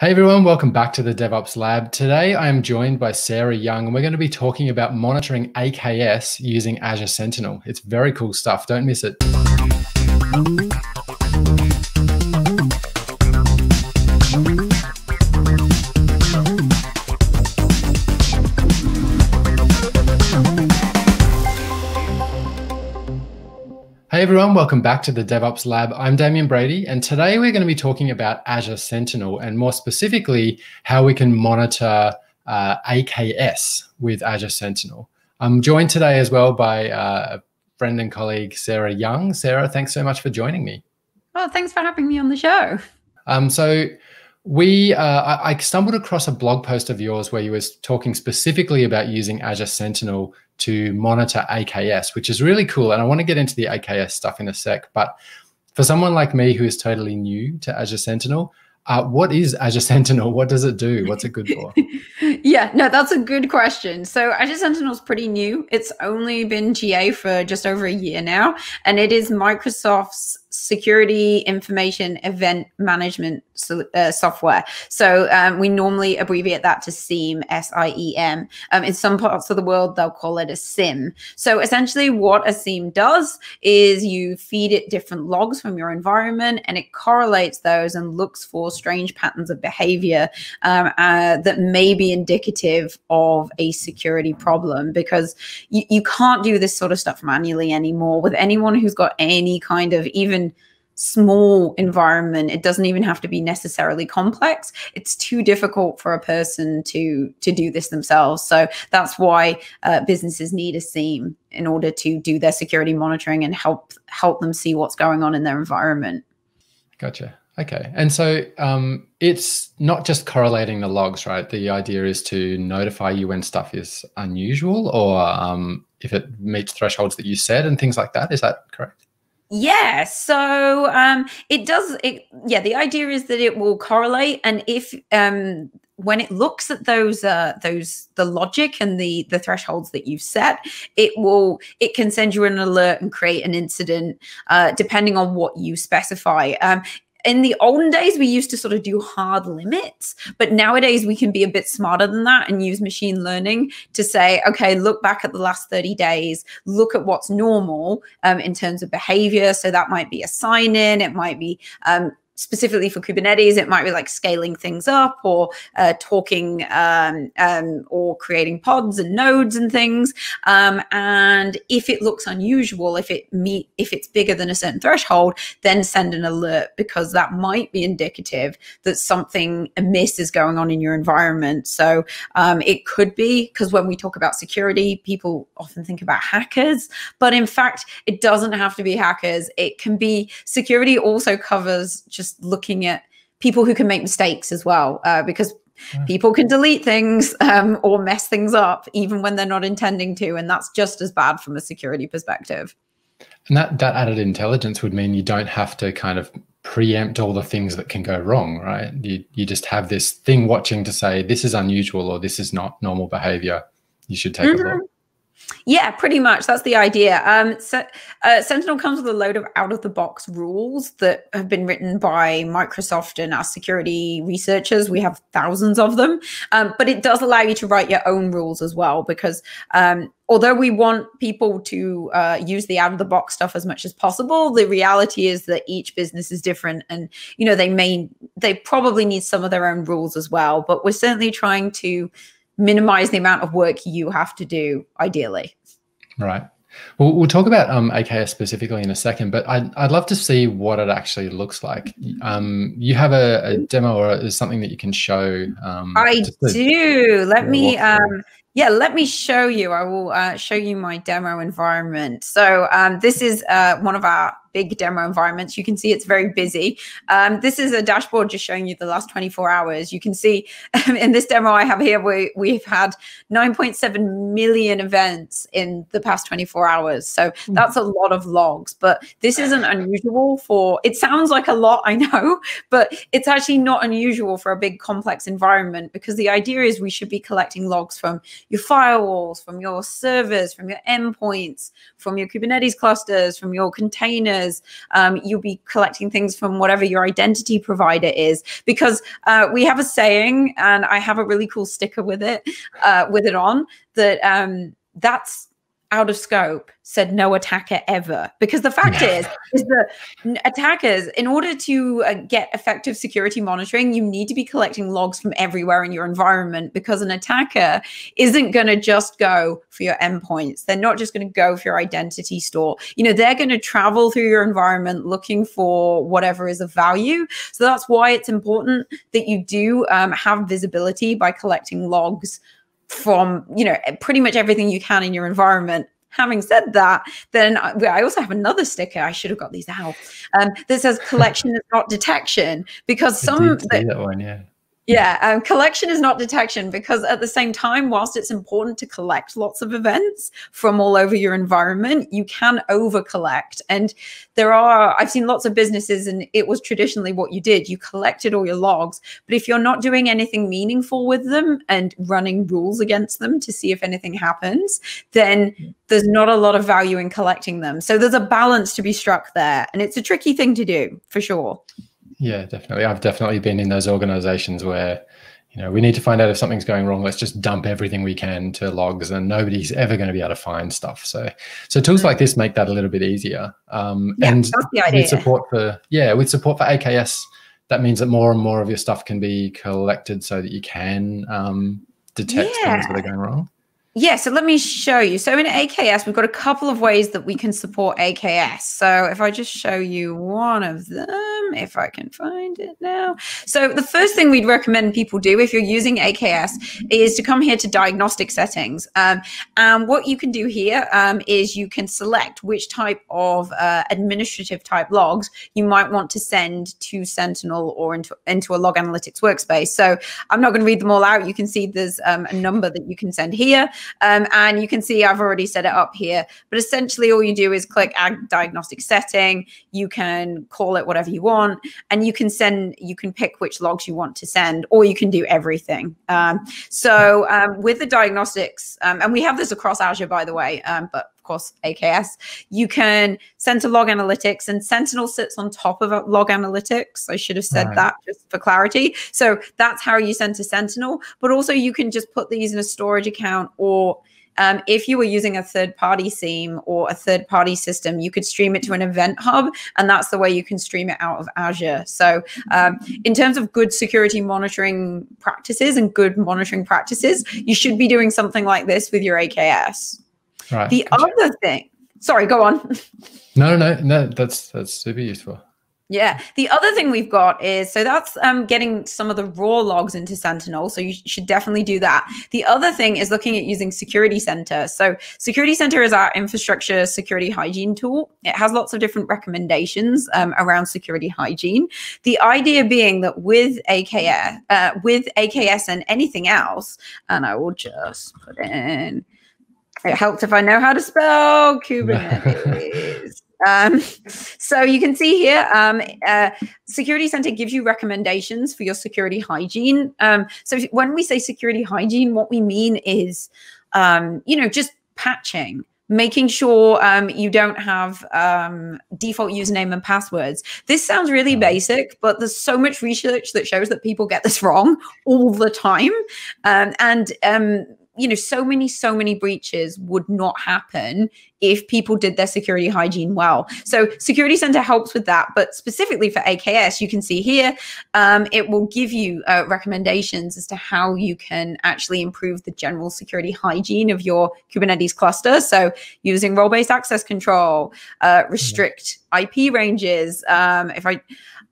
Hey everyone, welcome back to the DevOps Lab. Today I am joined by Sarah Young and we're going to be talking about monitoring AKS using Azure Sentinel. It's very cool stuff, don't miss it. Hey everyone, welcome back to the DevOps Lab. I'm Damian Brady, and today we're going to be talking about Azure Sentinel and more specifically, how we can monitor uh, AKS with Azure Sentinel. I'm joined today as well by uh, a friend and colleague, Sarah Young. Sarah, thanks so much for joining me. Well, thanks for having me on the show. Um, so we, uh, I, stumbled across a blog post of yours where you was talking specifically about using Azure Sentinel to monitor AKS, which is really cool. And I want to get into the AKS stuff in a sec. But for someone like me who is totally new to Azure Sentinel, uh, what is Azure Sentinel? What does it do? What's it good for? yeah, no, that's a good question. So Azure Sentinel is pretty new. It's only been GA for just over a year now, and it is Microsoft's security information event management so, uh, software. So um, we normally abbreviate that to SIEM, S-I-E-M. Um, in some parts of the world, they'll call it a SIM. So essentially what a SIEM does is you feed it different logs from your environment and it correlates those and looks for strange patterns of behavior um, uh, that may be indicative of a security problem because you, you can't do this sort of stuff manually anymore with anyone who's got any kind of even small environment it doesn't even have to be necessarily complex. It's too difficult for a person to to do this themselves. So that's why uh, businesses need a SIEM in order to do their security monitoring and help help them see what's going on in their environment. Gotcha. Okay. And so um, it's not just correlating the logs right? The idea is to notify you when stuff is unusual or um, if it meets thresholds that you said and things like that. Is that correct yeah, so um, it does. It, yeah, the idea is that it will correlate, and if um, when it looks at those uh, those the logic and the the thresholds that you've set, it will it can send you an alert and create an incident uh, depending on what you specify. Um, in the olden days, we used to sort of do hard limits, but nowadays we can be a bit smarter than that and use machine learning to say, okay, look back at the last 30 days, look at what's normal um, in terms of behavior. So that might be a sign in, it might be um, specifically for Kubernetes, it might be like scaling things up or uh, talking um, um, or creating pods and nodes and things. Um, and if it looks unusual, if it meet if it's bigger than a certain threshold, then send an alert because that might be indicative that something amiss is going on in your environment. So um, it could be because when we talk about security, people often think about hackers, but in fact, it doesn't have to be hackers. It can be security also covers just just looking at people who can make mistakes as well, uh, because mm. people can delete things um, or mess things up even when they're not intending to, and that's just as bad from a security perspective. And that that added intelligence would mean you don't have to kind of preempt all the things that can go wrong, right? You you just have this thing watching to say this is unusual or this is not normal behavior. You should take mm-hmm. a look. Yeah, pretty much. That's the idea. Um, so, uh, Sentinel comes with a load of out of the box rules that have been written by Microsoft and our security researchers. We have thousands of them, um, but it does allow you to write your own rules as well. Because um, although we want people to uh, use the out of the box stuff as much as possible, the reality is that each business is different, and you know they may they probably need some of their own rules as well. But we're certainly trying to minimize the amount of work you have to do ideally. Right. Well, we'll talk about um, AKS specifically in a second, but I'd, I'd love to see what it actually looks like. Um, you have a, a, demo or is something that you can show? Um, I do. Let me, um, yeah, let me show you. I will uh, show you my demo environment. So um, this is uh, one of our big demo environments. You can see it's very busy. Um, this is a dashboard just showing you the last 24 hours. You can see um, in this demo I have here, we, we've had 9.7 million events in the past 24 hours. So hmm. that's a lot of logs, but this isn't unusual for, it sounds like a lot, I know, but it's actually not unusual for a big complex environment because the idea is we should be collecting logs from your firewalls, from your servers, from your endpoints, from your Kubernetes clusters, from your containers, containers. Um, you'll be collecting things from whatever your identity provider is. Because uh, we have a saying, and I have a really cool sticker with it, uh, with it on that um, that's out of scope said no attacker ever. Because the fact is is that attackers in order to uh, get effective security monitoring you need to be collecting logs from everywhere in your environment because an attacker isn't going to just go for your endpoints. They're not just going to go for your identity store. You know they're going to travel through your environment looking for whatever is of value. So that's why it's important that you do um, have visibility by collecting logs from you know pretty much everything you can in your environment. Having said that then i also have another sticker. I should have got these out um, that says collection is not detection because some that one yeah yeah, um, collection is not detection because at the same time, whilst it's important to collect lots of events from all over your environment, you can over collect. And there are, I've seen lots of businesses, and it was traditionally what you did. You collected all your logs, but if you're not doing anything meaningful with them and running rules against them to see if anything happens, then there's not a lot of value in collecting them. So there's a balance to be struck there. And it's a tricky thing to do for sure. Yeah, definitely. I've definitely been in those organizations where, you know, we need to find out if something's going wrong. Let's just dump everything we can to logs, and nobody's ever going to be able to find stuff. So, so tools like this make that a little bit easier. Um, yeah, and with support for yeah, with support for AKS, that means that more and more of your stuff can be collected so that you can um, detect yeah. things that are going wrong. Yeah, so let me show you. So in AKS, we've got a couple of ways that we can support AKS. So if I just show you one of them, if I can find it now. So the first thing we'd recommend people do if you're using AKS is to come here to diagnostic settings. Um, and what you can do here um, is you can select which type of uh, administrative type logs you might want to send to Sentinel or into, into a log analytics workspace. So I'm not going to read them all out. You can see there's um, a number that you can send here. Um, and you can see I've already set it up here. But essentially, all you do is click add diagnostic setting. You can call it whatever you want, and you can send, you can pick which logs you want to send, or you can do everything. Um, so um, with the diagnostics, um, and we have this across Azure, by the way, um, but course, AKS. You can send to log analytics, and Sentinel sits on top of log analytics. I should have said right. that just for clarity. So that's how you send to Sentinel. But also, you can just put these in a storage account or um, if you were using a third party SIEM or a third party system, you could stream it to an event hub, and that's the way you can stream it out of Azure. So, um, in terms of good security monitoring practices and good monitoring practices, you should be doing something like this with your AKS. Right. The gotcha. other thing, sorry, go on. No, no, no, that's that's super useful. Yeah. The other thing we've got is so that's um, getting some of the raw logs into Sentinel. So you should definitely do that. The other thing is looking at using Security Center. So Security Center is our infrastructure security hygiene tool. It has lots of different recommendations um, around security hygiene. The idea being that with AKS, uh, with AKS and anything else, and I will just put in it helps if I know how to spell Kubernetes. um, so you can see here, um, uh, Security Center gives you recommendations for your security hygiene. Um, so when we say security hygiene, what we mean is, um, you know, just patching making sure um, you don't have um, default username and passwords. This sounds really basic, but there's so much research that shows that people get this wrong all the time. Um, and um, you know, so many, so many breaches would not happen if people did their security hygiene well. So Security Center helps with that, but specifically for AKS, you can see here, um, it will give you uh, recommendations as to how you can actually improve the general security hygiene of your Kubernetes cluster. So using role-based access control, uh, restrict IP ranges. Um, if I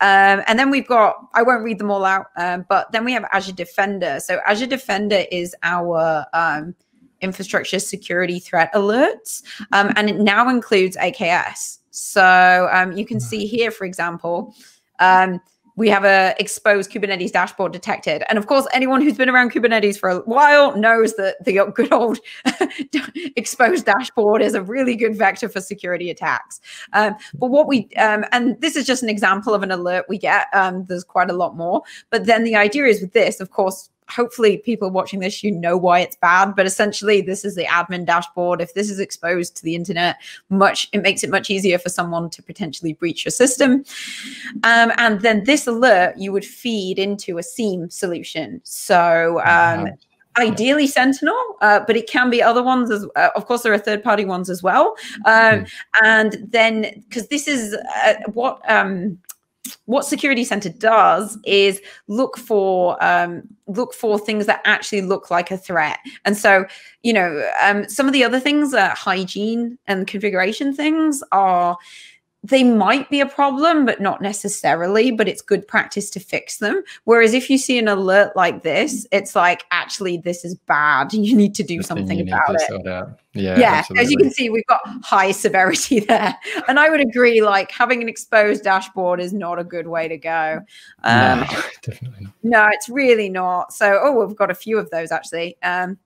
um, and then we've got, I won't read them all out, um, but then we have Azure Defender. So Azure Defender is our um, infrastructure security threat alerts, um, and it now includes AKS. So um, you can see here, for example, um, we have a exposed Kubernetes dashboard detected. And of course, anyone who's been around Kubernetes for a while knows that the good old exposed dashboard is a really good vector for security attacks. Um, but what we, um, and this is just an example of an alert we get, um, there's quite a lot more. But then the idea is with this, of course, hopefully people watching this you know why it's bad but essentially this is the admin dashboard. If this is exposed to the internet much it makes it much easier for someone to potentially breach your system. Um, and then this alert you would feed into a SIEM solution. So um, ideally sentinel uh, but it can be other ones as uh, of course there are third party ones as well. Um, mm. and then because this is uh, what um, what security center does is look for um, look for things that actually look like a threat. And so you know um, some of the other things uh, hygiene and configuration things are they might be a problem, but not necessarily, but it's good practice to fix them. Whereas if you see an alert like this, it's like, actually, this is bad. You need to do something about it. Yeah. Yeah. Absolutely. As you can see, we've got high severity there. And I would agree, like having an exposed dashboard is not a good way to go. Um, no, definitely not. No, it's really not. So, oh, we've got a few of those actually. Um,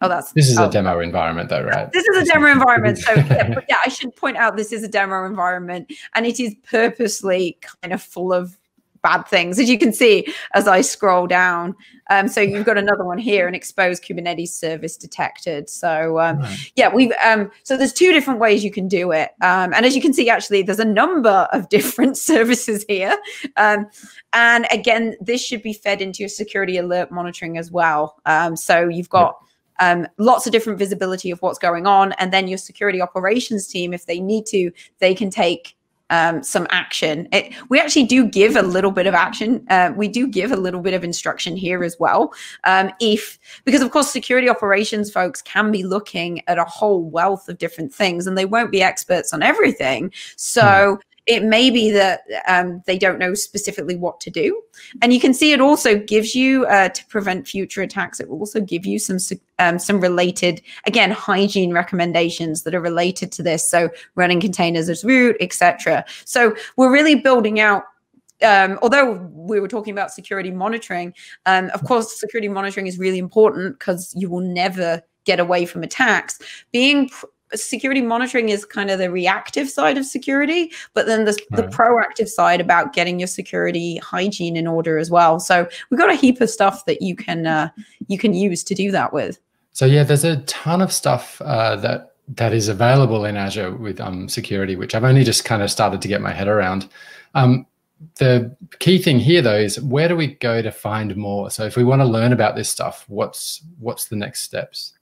Oh, that's this is oh, a demo environment, though, right? This is a demo environment. So, yeah, but yeah, I should point out this is a demo environment, and it is purposely kind of full of bad things, as you can see as I scroll down. Um, so you've got another one here, an exposed Kubernetes service detected. So um, right. yeah, we've um, so there's two different ways you can do it, um, and as you can see, actually, there's a number of different services here. Um, and again, this should be fed into your security alert monitoring as well. Um, so you've got um, lots of different visibility of what's going on. And then your security operations team, if they need to, they can take um, some action. It, we actually do give a little bit of action. Uh, we do give a little bit of instruction here as well. Um, if because of course security operations folks can be looking at a whole wealth of different things, and they won't be experts on everything. So hmm it may be that um, they don't know specifically what to do. And you can see it also gives you uh, to prevent future attacks. It will also give you some um, some related again hygiene recommendations that are related to this. So running containers as root, etc. So we're really building out um, although we were talking about security monitoring, um, of course, security monitoring is really important because you will never get away from attacks. Being security monitoring is kind of the reactive side of security, but then the, right. the proactive side about getting your security hygiene in order as well. So we've got a heap of stuff that you can uh, you can use to do that with. So yeah, there's a ton of stuff uh, that that is available in Azure with um, security, which I've only just kind of started to get my head around. Um, the key thing here though is where do we go to find more? So if we want to learn about this stuff, what's what's the next steps?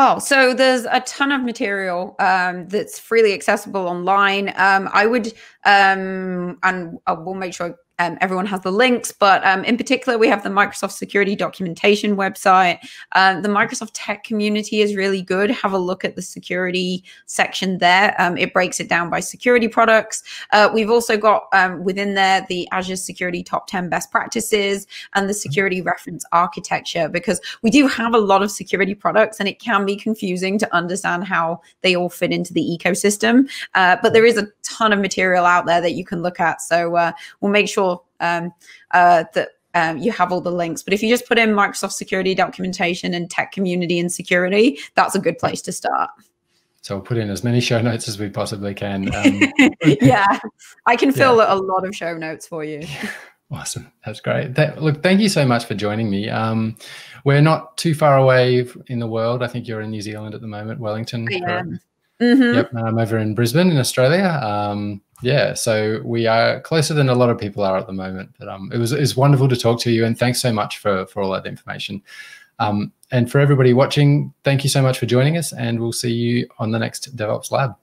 Oh, so there's a ton of material um, that's freely accessible online. Um, I would, um, and I will make sure um, everyone has the links, but um, in particular, we have the Microsoft Security Documentation website. Uh, the Microsoft Tech community is really good. Have a look at the security section there. Um, it breaks it down by security products. Uh, we've also got um, within there the Azure Security Top 10 Best Practices and the Security Reference Architecture, because we do have a lot of security products and it can be confusing to understand how they all fit into the ecosystem. Uh, but there is a ton of material out there that you can look at. So uh, we'll make sure um, uh, that um, you have all the links. But if you just put in Microsoft security documentation and tech community and security, that's a good place to start. So we'll put in as many show notes as we possibly can. Um, yeah, I can fill yeah. a lot of show notes for you. Awesome. That's great. That, look, thank you so much for joining me. Um, we're not too far away in the world. I think you're in New Zealand at the moment, Wellington. Yeah. Mm-hmm. Yep, I'm over in Brisbane in Australia. Um, yeah, so we are closer than a lot of people are at the moment. But um, it was it's wonderful to talk to you, and thanks so much for for all that information. Um, and for everybody watching, thank you so much for joining us, and we'll see you on the next DevOps Lab.